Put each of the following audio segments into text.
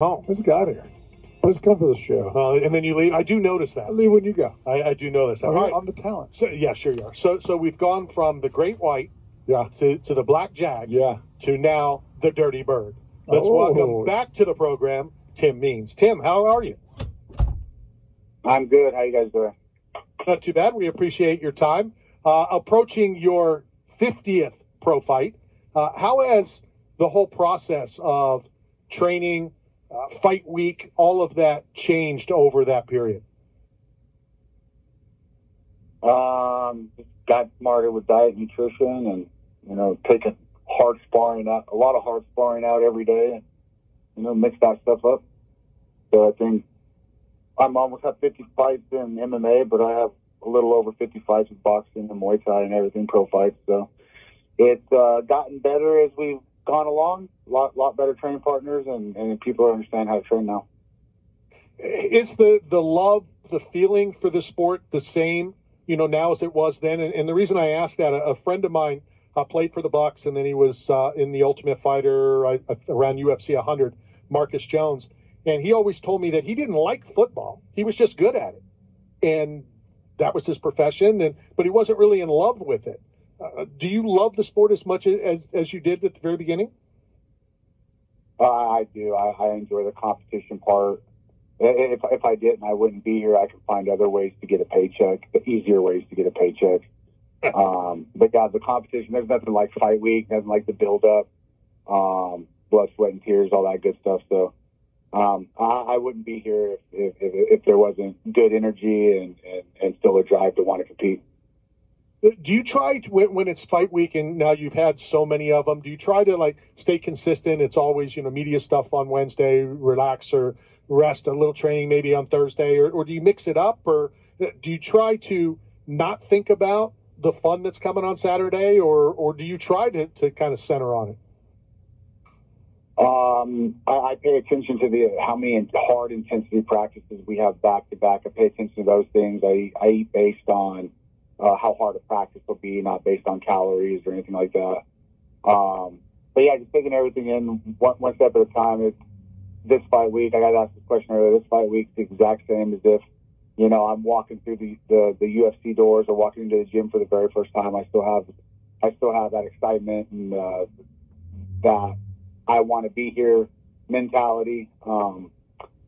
home. Let's get out of here. Let's come for the show. Uh, and then you leave. I do notice that. I leave when you go. I, I do notice that. I All right. I'm the talent. So, yeah, sure you are. So, so we've gone from the great white Yeah. to, to the black jag Yeah. to now the dirty bird. Let's Oh. welcome back to the program Tim Means. Tim, how are you? I'm good. How you guys doing? Not too bad. We appreciate your time. Uh, approaching your 50th pro fight, uh, how has the whole process of training, uh, fight week, all of that changed over that period? Um, got smarter with diet, and nutrition, and you know, taking hard sparring out, a lot of hard sparring out every day, and you know, mix that stuff up. So I think I'm almost at 50 fights in MMA, but I have a little over 50 fights with boxing and Muay Thai and everything, pro fights. So it's uh, gotten better as we've gone along. A lot, lot better training partners, and, and people understand how to train now. Is the, the love, the feeling for the sport the same, you know, now as it was then? And, and the reason I asked that, a, a friend of mine uh, played for the Bucs, and then he was uh, in the Ultimate Fighter uh, around UFC 100, Marcus Jones, and he always told me that he didn't like football; he was just good at it, and that was his profession. And but he wasn't really in love with it. Uh, do you love the sport as much as as you did at the very beginning? Uh, I do. I, I enjoy the competition part. If, if I didn't, I wouldn't be here. I could find other ways to get a paycheck, the easier ways to get a paycheck. Um, but yeah, the competition, there's nothing like fight week, nothing like the build up, um, blood, sweat, and tears, all that good stuff. So, um, I, I wouldn't be here if, if, if, if there wasn't good energy and, and, and still a drive to want to compete. Do you try to, when, it's fight week and now you've had so many of them? Do you try to like stay consistent? It's always you know media stuff on Wednesday, relax or rest, a little training maybe on Thursday, or, or do you mix it up, or do you try to not think about the fun that's coming on Saturday, or or do you try to to kind of center on it? Um, I, I pay attention to the how many hard intensity practices we have back to back. I pay attention to those things. I, I eat based on uh, how hard a practice will be, not based on calories or anything like that. Um, but yeah, just taking everything in one, one step at a time. It's this fight week. I got asked this question earlier. This fight week the exact same as if you know I'm walking through the, the the UFC doors or walking into the gym for the very first time. I still have I still have that excitement and uh, that I want to be here mentality. Um,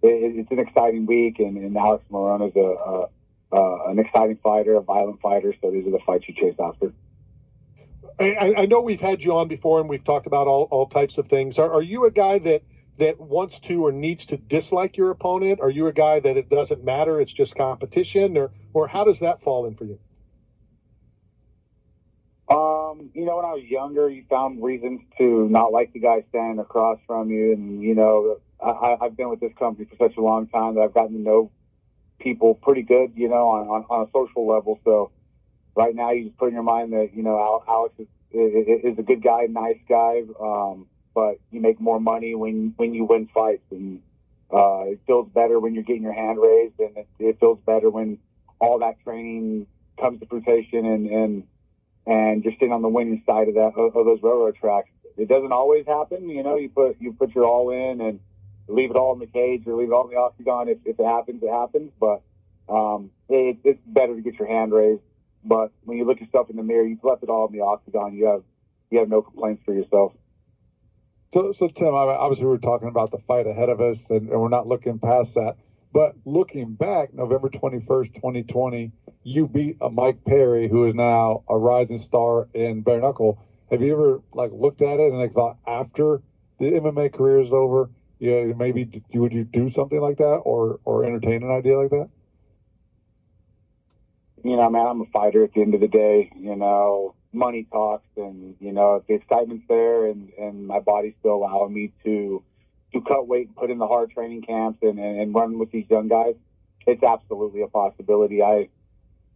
it, it's an exciting week, and, and Alex Morono is a, a uh, an exciting fighter, a violent fighter. So these are the fights you chase after. I, I know we've had you on before, and we've talked about all, all types of things. Are, are you a guy that that wants to or needs to dislike your opponent? Are you a guy that it doesn't matter? It's just competition, or or how does that fall in for you? Um, you know, when I was younger, you found reasons to not like the guy standing across from you, and you know, I, I've been with this company for such a long time that I've gotten to know people pretty good, you know, on, on, on a social level. So right now, you just put in your mind that you know Alex is is a good guy, nice guy, um, but you make more money when when you win fights, and uh, it feels better when you're getting your hand raised, and it, it feels better when all that training comes to fruition, and and and you're sitting on the winning side of that of, of those railroad tracks. It doesn't always happen, you know. You put you put your all in and leave it all in the cage or leave it all in the octagon. If, if it happens, it happens. But um, it, it's better to get your hand raised. But when you look at yourself in the mirror, you've left it all in the octagon. You have you have no complaints for yourself. So, so Tim, obviously we're talking about the fight ahead of us, and, and we're not looking past that. But looking back, November twenty first, twenty twenty, you beat a Mike Perry, who is now a rising star in bare knuckle. Have you ever like looked at it and like thought after the MMA career is over, yeah, maybe you would you do something like that or or entertain an idea like that? You know, man, I'm a fighter at the end of the day. You know, money talks, and you know, if the excitement's there, and and my body's still allowing me to to cut weight and put in the hard training camps and and, and run with these young guys, it's absolutely a possibility. I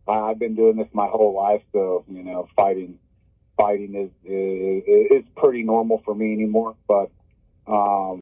I've been doing this my whole life, so you know, fighting fighting is is, is pretty normal for me anymore. But um,